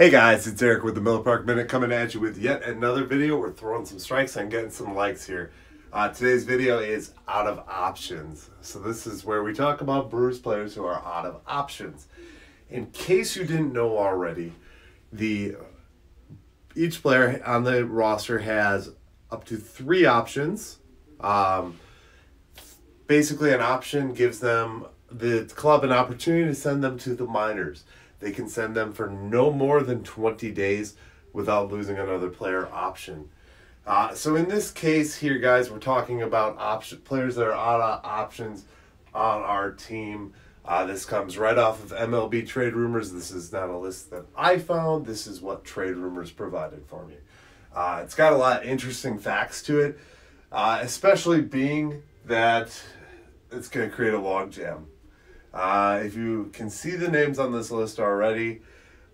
Hey guys, it's Eric with the Miller Park Minute coming at you with yet another video. We're throwing some strikes and getting some likes here. Uh, today's video is out of options. So this is where we talk about Brewers players who are out of options. In case you didn't know already, the each player on the roster has up to three options. Um, basically, an option gives them the club an opportunity to send them to the minors. They can send them for no more than 20 days without losing another player option. Uh, so in this case here, guys, we're talking about option players that are out of options on our team. Uh, this comes right off of MLB Trade Rumors. This is not a list that I found. This is what Trade Rumors provided for me. Uh, it's got a lot of interesting facts to it, uh, especially being that it's going to create a logjam. Uh, if you can see the names on this list already,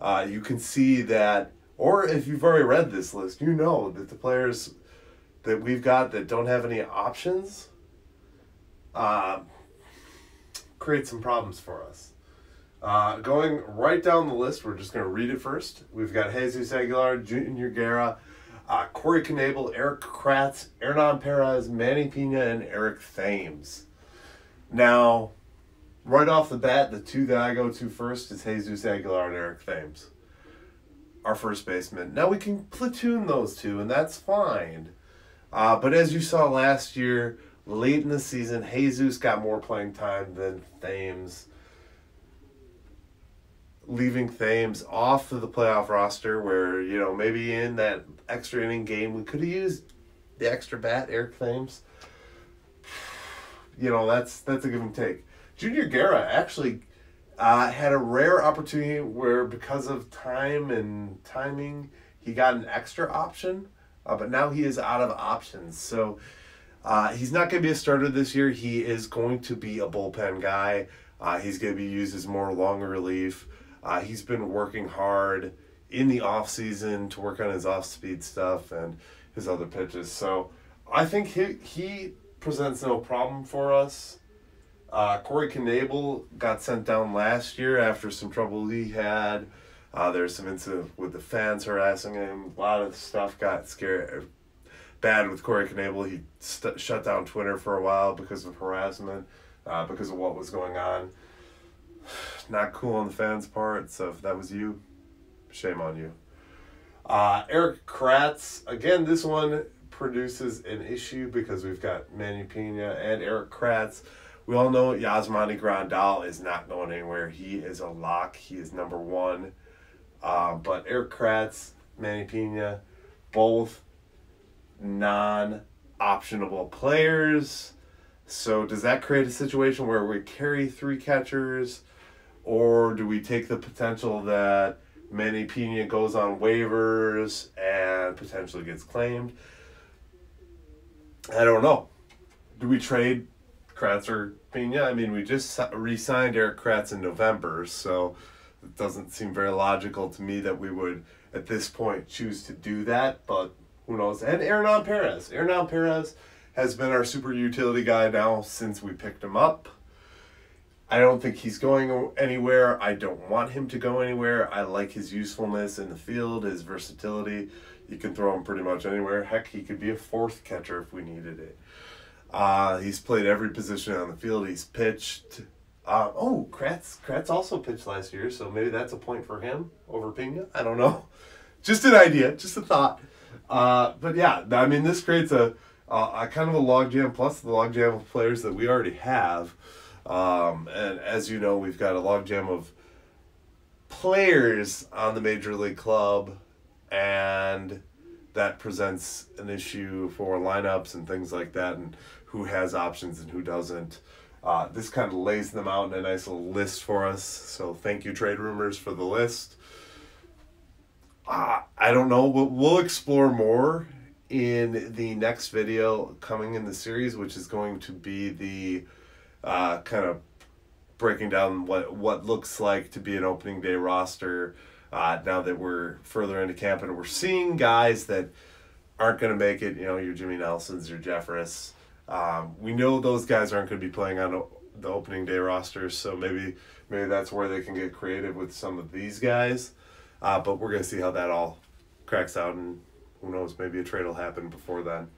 uh, you can see that, or if you've already read this list, you know that the players that we've got that don't have any options uh, create some problems for us. Uh, going right down the list, we're just going to read it first. We've got Jesus Aguilar, Junior Guerra, uh, Corey Knebel, Erik Kratz, Hernan Perez, Manny Pina, and Eric Thames. Now, right off the bat, the two that I go to first is Jesus Aguilar and Eric Thames, our first baseman. Now we can platoon those two, and that's fine. Uh, but as you saw last year, late in the season, Jesus got more playing time than Thames, leaving Thames off of the playoff roster. Where you know maybe in that extra inning game we could have used the extra bat, Eric Thames. You know that's that's a give and take. Junior Guerra actually uh, had a rare opportunity where, because of time and timing, he got an extra option, uh, but now he is out of options. So uh, he's not going to be a starter this year. He is going to be a bullpen guy. Uh, he's going to be used as more long relief. Uh, he's been working hard in the off season to work on his off speed stuff and his other pitches. So I think he he presents no problem for us. Uh, Corey Knebel got sent down last year after some trouble he had. Uh, there's some incident with the fans harassing him. A lot of stuff got scared, bad with Corey Knebel. He st- shut down Twitter for a while because of harassment, uh, because of what was going on. Not cool on the fans' part. So if that was you, shame on you. Uh, Erik Kratz, again, this one produces an issue because we've got Manny Pina and Erik Kratz. We all know Yasmani Grandal is not going anywhere. He is a lock. He is number one. Uh, but Erik Kratz, Manny Pina, both non-optionable players. So does that create a situation where we carry three catchers, or do we take the potential that Manny Pina goes on waivers and potentially gets claimed? I don't know. Do we trade Kratz or Pina. I mean, we just re-signed Erik Kratz in November, so it doesn't seem very logical to me that we would, at this point, choose to do that. But who knows? And Hernan Perez. Hernan Perez has been our super utility guy now since we picked him up. I don't think he's going anywhere. I don't want him to go anywhere. I like his usefulness in the field, his versatility. You can throw him pretty much anywhere. Heck, he could be a fourth catcher if we needed it. Uh, he's played every position on the field. He's pitched. Uh, oh, Kratz, Kratz also pitched last year, so maybe that's a point for him over Pina. I don't know. Just an idea, just a thought. Uh, but yeah, I mean, this creates a, a, a kind of a logjam plus the logjam of players that we already have. Um, and as you know, we've got a logjam of players on the major league club, and that presents an issue for lineups and things like that. And who has options and who doesn't. Uh, this kind of lays them out in a nice little list for us. So thank you, Trade Rumors, for the list. Uh, I don't know. We'll, we'll explore more in the next video coming in the series, which is going to be the uh, kind of breaking down what what looks like to be an opening day roster. Uh, now that we're further into camp and we're seeing guys that aren't going to make it, you know, your Jimmy Nelsons, your Jeffress, um, we know those guys aren't going to be playing on the opening day rosters, so maybe maybe that's where they can get creative with some of these guys. Uh, but we're gonna see how that all cracks out, and who knows, maybe a trade will happen before then.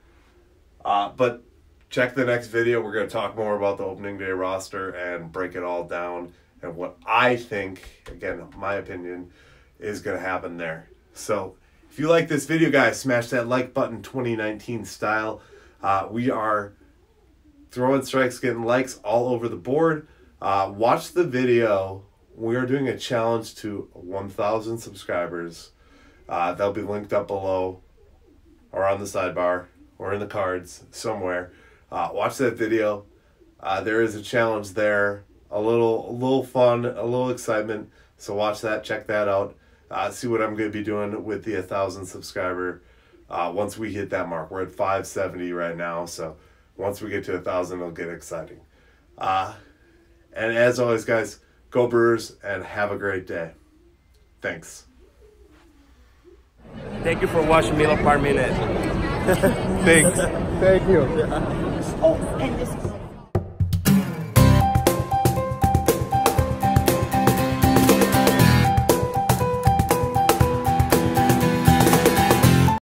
Uh, but check the next video. We're gonna talk more about the opening day roster and break it all down and what I think, again, my opinion, is gonna happen there. So if you like this video, guys, smash that like button 2019 style. Uh, we are throwing strikes, getting likes all over the board. Uh, watch the video. We are doing a challenge to 1,000 subscribers. Uh, they'll be linked up below or on the sidebar or in the cards somewhere. Uh, watch that video. Uh, there is a challenge there. A little, a little fun, a little excitement. So watch that. Check that out. Uh, see what I'm going to be doing with the 1,000 subscriber uh, once we hit that mark. We're at 570 right now. So once we get to 1,000, it'll get exciting. Uh, and as always, guys, go Brewers and have a great day. Thanks. Thank you for watching Miller Park Minute. Thanks. Thank you. Oh, and this